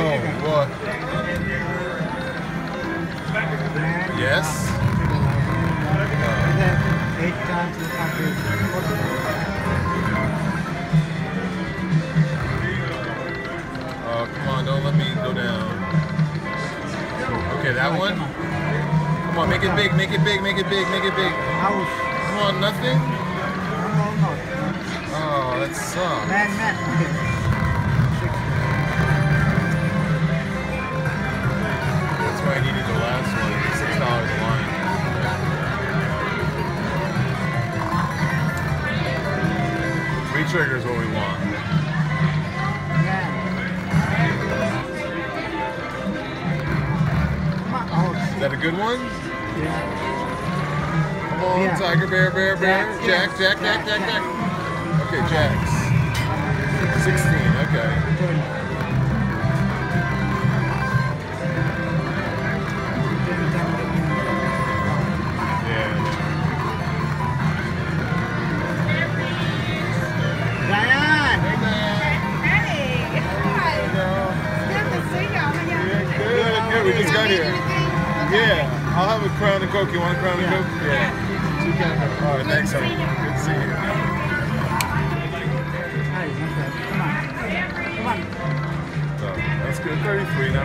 Oh, what? Yes? Oh, come on, don't let me go down. Okay, that one? Come on, make it big, make it big, make it big, make it big. Come on, nothing? No, no, no. Oh, that sucks. Three triggers what we want. Yeah. Come on, house. Is that a good one? Yeah. Come on, Yeah. tiger, bear, bear, bear. Jack, jack, jack, jack, jack. Okay, jacks. 16, okay. We just got here. Yeah, I'll have a crown and coke. You want a crown and coke? Yeah. All right, thanks, honey. Good to see you. Okay. Come on. Come on. So, that's good. 33 now.